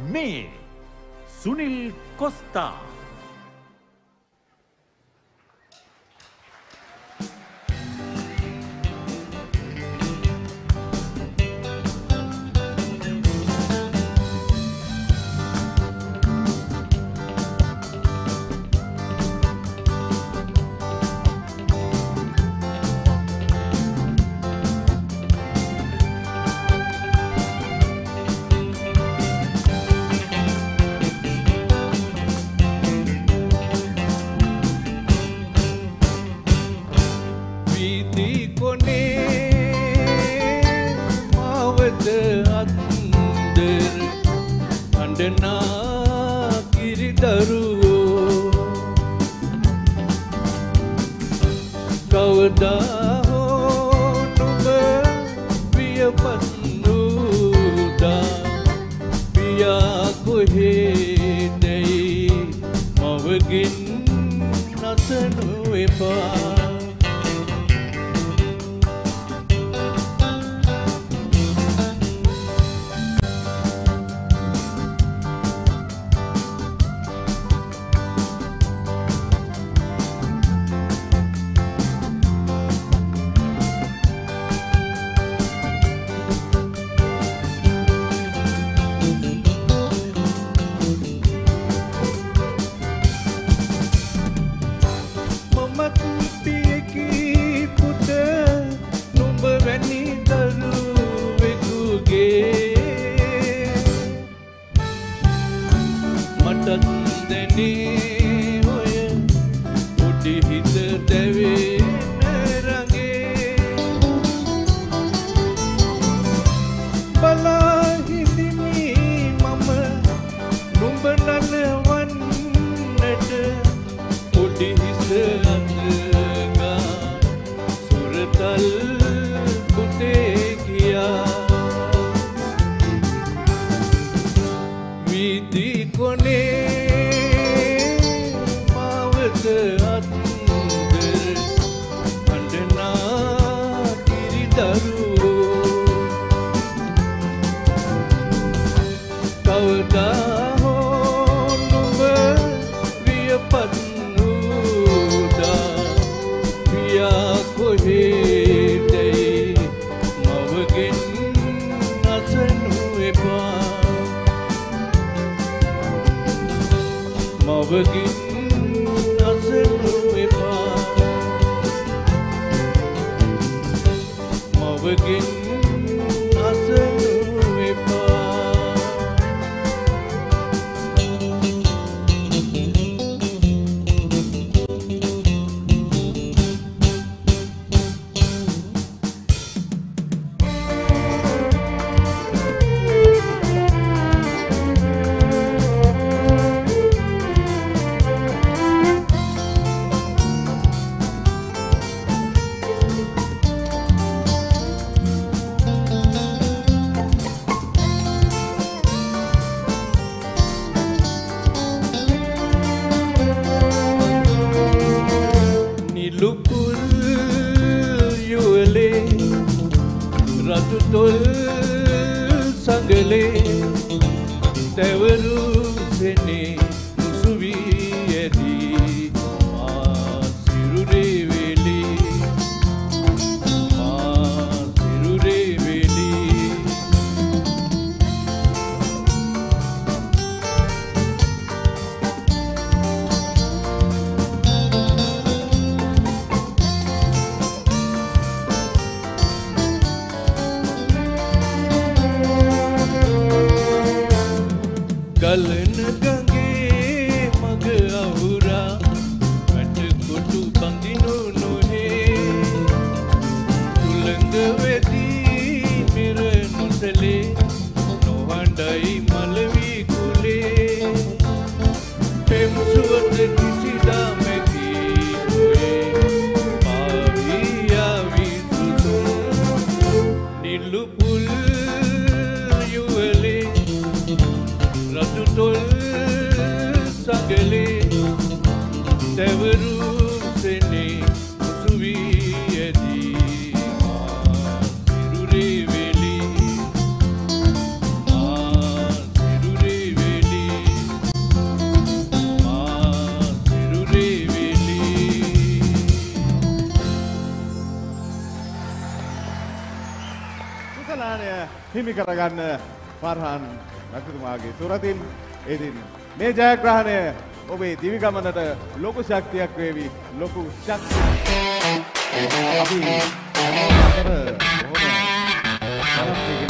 මේ සුනිල් කොස්තා. මට අත්දෙර අඩනා කිරිදරුවෝ කවදා හෝ නුඹ පියපත්නුදා පියා කොහේ දැයි මවගෙන් නසනු එපා. දරු කවදා හෝ නුඹ වියපත් නූදා පියා කොහේදයි? මවගෙන් අසනු එපා. මවගෙන් begin. ඉවරු වෙන්නේ කුසු වී gun. කළේ දැවරු සෙනේ උසුවී ඇදී සිරුරේ වෙලි සිරුරේ වෙලි සිරුරේ වෙලි. කුසලානය හිමි කරගන්න පරහන් රජතුමාගේ තුරතින් ඉතින් මේ ජයග්‍රහණය ඔබේ දිවිගමනට ලොකු ශක්තියක් වේවි ලොකු ශක්තියක්. අපි අතර බොහොම ජනප්‍රිය